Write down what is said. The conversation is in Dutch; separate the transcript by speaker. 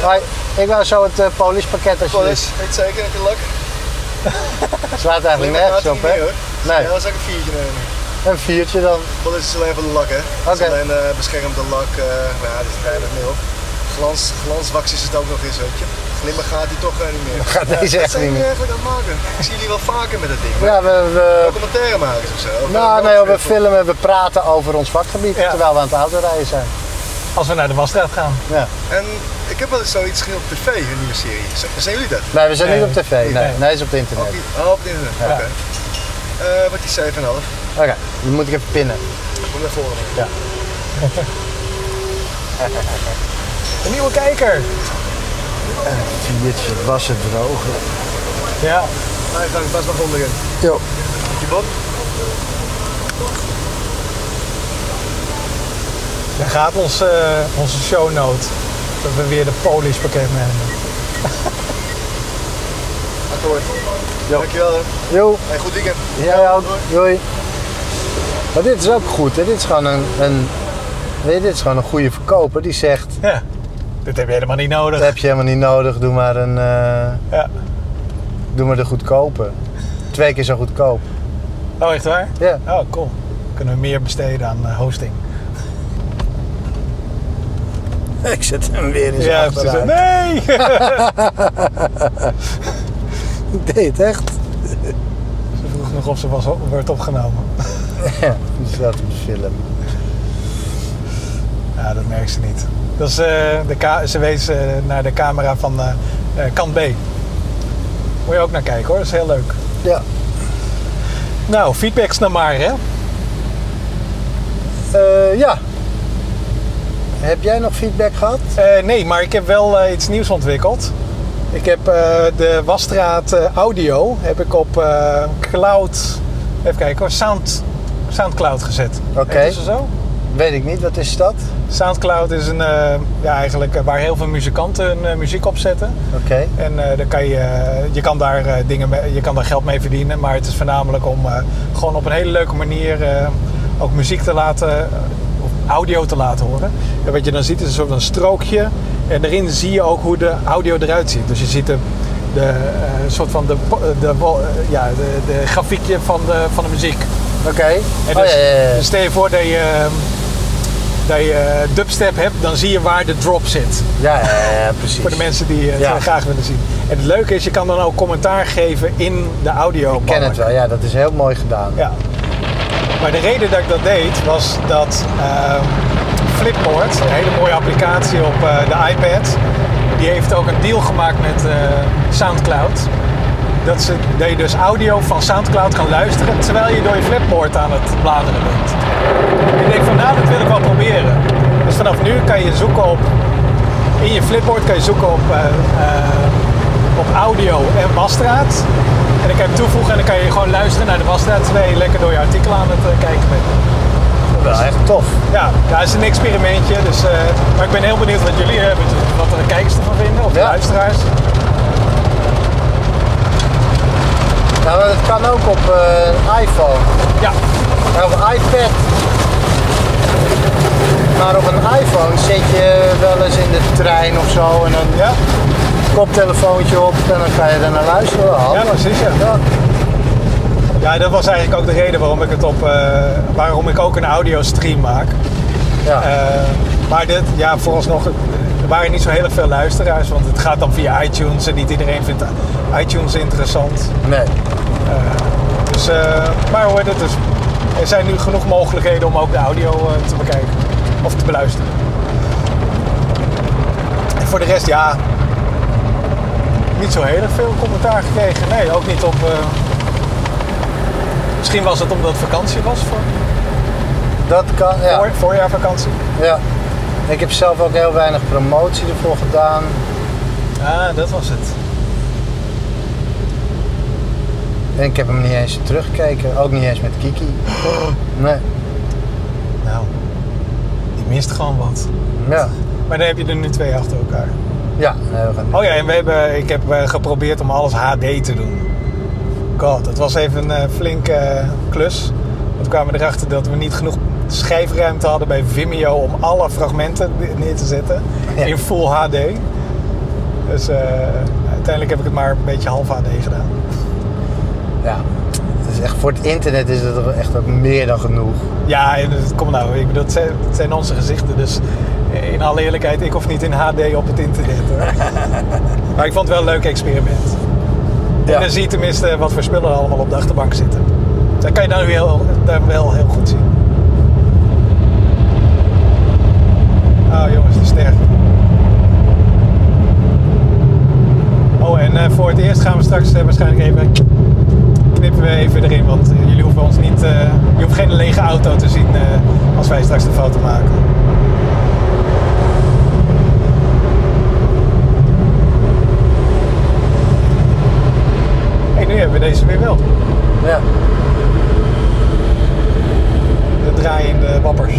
Speaker 1: Hoi, ik wou zo het uh, polispakket als je
Speaker 2: Polis, weet zeker dat je lak?
Speaker 1: slaat eigenlijk nergens op, hè? Nee.
Speaker 2: Ja, dan zou ik een viertje nemen.
Speaker 1: Een viertje dan.
Speaker 2: Polis is alleen voor de lak, hè?
Speaker 1: Oké.
Speaker 2: is alleen eh beschermt de lak, eh maar ja, dat is eigenlijk niet op. Glans, glanswax is het ook nog eens, weet je. Glimmer gaat hij toch eh, niet meer.
Speaker 1: Gaat deze echt niet meer.
Speaker 2: eigenlijk aan het maken? Ik zie jullie wel vaker met het ding.
Speaker 1: Ja, we, we,
Speaker 2: Documentaire maken of zo. Of,
Speaker 1: nou,
Speaker 2: eh,
Speaker 1: nee, we filmen, we praten over ons vakgebied
Speaker 3: Ja.
Speaker 1: terwijl we aan het autorijden zijn.
Speaker 3: Als we naar de wasstraat gaan.
Speaker 1: Ja.
Speaker 2: En ik heb wel eens zoiets gezien op tv, een nieuwe serie. Zijn jullie dat?
Speaker 1: Nee, we zijn
Speaker 3: Nee.
Speaker 1: niet op tv. Nee,
Speaker 3: Nee.
Speaker 1: nee, is op het internet.
Speaker 2: Oh, op het internet.
Speaker 1: Ja.
Speaker 2: Oké. Eh, wat die 7,5.
Speaker 1: Oké, die moet ik even pinnen.
Speaker 2: Kom naar voren.
Speaker 3: Een nieuwe kijker.
Speaker 1: Viertje, was het droger.
Speaker 3: Ja.
Speaker 2: Hij gaat best nog onderin.
Speaker 1: Jo.
Speaker 2: Die bot?
Speaker 3: Daar gaat ons, eh, onze shownote. Dat we weer de Polish pakket nemen.
Speaker 2: Akkoord.
Speaker 1: Jo.
Speaker 2: Dankjewel hè.
Speaker 1: Jo,
Speaker 2: Hey, goed weekend.
Speaker 1: jij ook. Doei. Maar dit is ook goed, hè? Dit is gewoon een, een, weet je, dit is gewoon een goede verkoper die zegt,
Speaker 3: Ja. Dit heb je helemaal niet nodig.
Speaker 1: dat heb je helemaal niet nodig, doe maar, een, eh,
Speaker 3: Ja.
Speaker 1: doe maar de goedkope. Twee keer zo goedkoop.
Speaker 3: Oh, echt waar?
Speaker 1: Ja.
Speaker 3: Oh, cool. Kunnen we meer besteden aan eh, hosting.
Speaker 1: Ik zet hem weer in zijn
Speaker 3: Ja,
Speaker 1: achteruit.
Speaker 3: Nee!
Speaker 1: Ik deed het echt.
Speaker 3: Ze vroeg nog of ze was, wordt opgenomen.
Speaker 1: Ja, die staat op de film.
Speaker 3: Ja, dat merkt ze niet. Dat is, eh, de ze wees eh, naar de camera van eh, kant B. Moet je ook naar kijken hoor, dat is heel leuk.
Speaker 1: Ja.
Speaker 3: Nou, feedbacks dan maar hè.
Speaker 1: Ja. Heb jij nog feedback gehad?
Speaker 3: Eh, nee, maar ik heb wel eh, iets nieuws ontwikkeld. Ik heb eh, de Wasstraat audio heb ik op Cloud, even kijken hoor, Sound, Soundcloud gezet.
Speaker 1: Oké.
Speaker 3: Ze zo?
Speaker 1: Weet ik niet, wat is dat?
Speaker 3: Soundcloud is een, ja, eigenlijk waar heel veel muzikanten hun muziek op zetten.
Speaker 1: Oké.
Speaker 3: En dan kan je, je, kan daar, dingen mee- je kan daar geld mee verdienen, maar het is voornamelijk om gewoon op een hele leuke manier ook muziek te laten, audio te laten horen. En wat je dan ziet is een soort van strookje en daarin zie je ook hoe de audio eruit ziet. Dus je ziet de, de eh, soort van de, po- de, eh, ja, de, de grafiekje van de, van de muziek.
Speaker 1: Oké.
Speaker 3: En
Speaker 1: Oh
Speaker 3: dus,
Speaker 1: ja, ja, ja.
Speaker 3: dus stel je voor dat je, eh, dat je eh, dubstep hebt, dan zie je waar de drop zit.
Speaker 1: Ja, precies.
Speaker 3: Voor de mensen die het eh, graag willen zien. En het leuke is, je kan dan ook commentaar geven in de audio.
Speaker 1: Ik ken het wel, ja, dat is heel mooi gedaan.
Speaker 3: Ja. Maar de reden dat ik dat deed, was dat ehm, Flipboard, een hele mooie applicatie op eh, de iPad, die heeft ook een deal gemaakt met eh, Soundcloud. Dat, ze, je dus audio van Soundcloud kan luisteren terwijl je door je Flipboard aan het bladeren bent. Ik denk van nou, dat wil ik wel proberen. Dus vanaf nu kan je zoeken op, in je Flipboard kan je zoeken op, eh, op audio en wasstraat. En dan kan hem toevoegen en dan kan je gewoon luisteren naar de wasstraat terwijl je lekker door je artikel aan het eh, kijken bent.
Speaker 1: Wel echt tof.
Speaker 3: Ja, ja, het is een experimentje. Dus, eh, maar ik ben heel benieuwd wat jullie hebben, wat de kijkers ervan vinden, of de
Speaker 1: Ja.
Speaker 3: luisteraars.
Speaker 1: Nou, het kan ook op eh, een iPhone.
Speaker 3: Ja,
Speaker 1: op een iPad. Maar op een iPhone zit je wel eens in de trein of zo en dan
Speaker 3: ja,
Speaker 1: koptelefoontje op en dan kan je er naar luisteren. Wel
Speaker 3: ja precies. Ja.
Speaker 1: Ja.
Speaker 3: ja, dat was eigenlijk ook de reden waarom ik het op, eh, waarom ik ook een audiostream maak.
Speaker 1: Ja.
Speaker 3: Eh, maar dit, ja, vooralsnog, er waren niet zo heel veel luisteraars, want het gaat dan via iTunes en niet iedereen vindt iTunes interessant.
Speaker 1: nee.
Speaker 3: Dus, eh, maar hoor, dat is, er zijn nu genoeg mogelijkheden om ook de audio te bekijken of te beluisteren. En voor de rest, ja, niet zo heel erg veel commentaar gekregen. Nee, ook niet op. eh, misschien was het omdat het vakantie was voor
Speaker 1: Dat kan, ja.
Speaker 3: voor, voorjaarvakantie.
Speaker 1: ja. Ik heb zelf ook heel weinig promotie ervoor gedaan.
Speaker 3: Ah, dat was het.
Speaker 1: En ik heb hem niet eens teruggekeken. Ook niet eens met Kiki. Nee.
Speaker 3: Nou, die mist gewoon wat.
Speaker 1: Ja.
Speaker 3: Maar dan heb je er nu twee achter elkaar.
Speaker 1: Ja,
Speaker 3: Oh ja, en we hebben, ik heb eh, geprobeerd om alles HD te doen. God, dat was even een eh, flinke eh, klus. We kwamen erachter dat we niet genoeg schijfruimte hadden bij Vimeo om alle fragmenten neer te zetten
Speaker 1: Ja.
Speaker 3: in Full HD. Dus uiteindelijk heb ik het maar een beetje half HD gedaan.
Speaker 1: Ja. Is echt, voor het internet is het er echt ook meer dan genoeg.
Speaker 3: Ja, kom nou, ik bedoel, het zijn, het zijn onze gezichten, dus in alle eerlijkheid, ik hoef niet in HD op het internet. Hoor. maar ik vond het wel een leuk experiment. En dan zie je tenminste wat voor spullen er allemaal op de achterbank zitten. Dan kan je daar, weer, daar wel heel goed zien. eigen auto te zien eh, als wij straks de foto maken. En nu hebben we deze weer wel.
Speaker 1: Ja.
Speaker 3: De draaiende wappers.